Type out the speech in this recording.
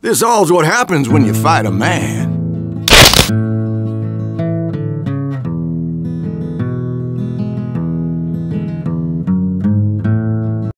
This all's what happens when you fight a man.